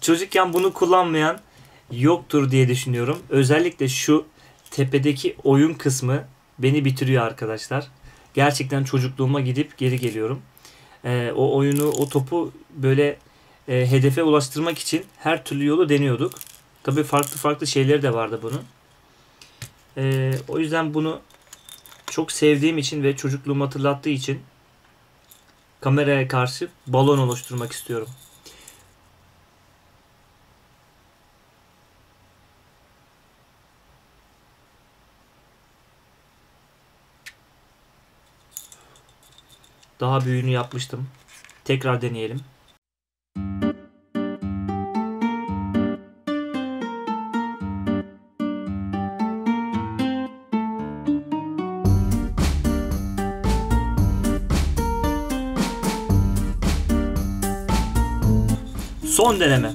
çocukken bunu kullanmayan yoktur diye düşünüyorum. Özellikle şu tepedeki oyun kısmı beni bitiriyor arkadaşlar. Gerçekten çocukluğuma gidip geri geliyorum. Ee, o oyunu, o topu böyle e, hedefe ulaştırmak için her türlü yolu deniyorduk. Tabii farklı farklı şeyleri de vardı bunun. Ee, o yüzden bunu çok sevdiğim için ve çocukluğumu hatırlattığı için kameraya karşı balon oluşturmak istiyorum. Daha büyüğünü yapmıştım. Tekrar deneyelim. Son deneme.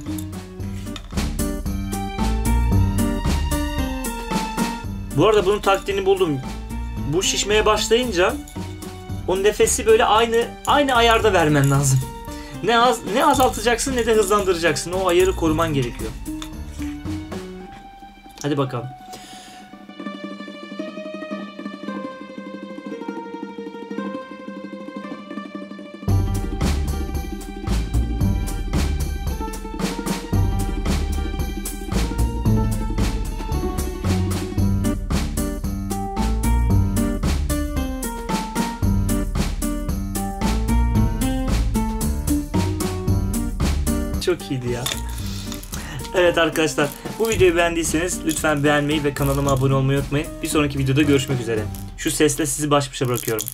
Bu arada bunun taktiğini buldum. Bu şişmeye başlayınca o nefesi böyle aynı aynı ayarda vermen lazım. Ne az ne azaltacaksın ne de hızlandıracaksın. O ayarı koruman gerekiyor. Hadi bakalım. Çok iyiydi ya. Evet arkadaşlar bu videoyu beğendiyseniz lütfen beğenmeyi ve kanalıma abone olmayı unutmayın. Bir sonraki videoda görüşmek üzere. Şu sesle sizi baş başa bırakıyorum.